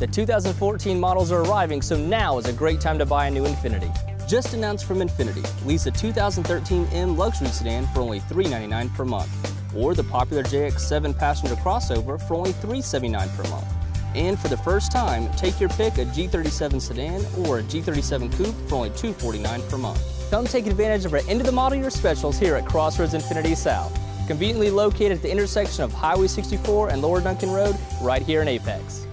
The 2014 models are arriving, so now is a great time to buy a new Infiniti. Just announced from Infiniti, lease a 2013 M luxury sedan for only $399 per month, or the popular JX7 passenger crossover for only $379 per month. And for the first time, take your pick a G37 sedan or a G37 coupe for only $249 per month. Come take advantage of our end of the model year specials here at Crossroads Infiniti South. Conveniently located at the intersection of Highway 64 and Lower Duncan Road, right here in Apex.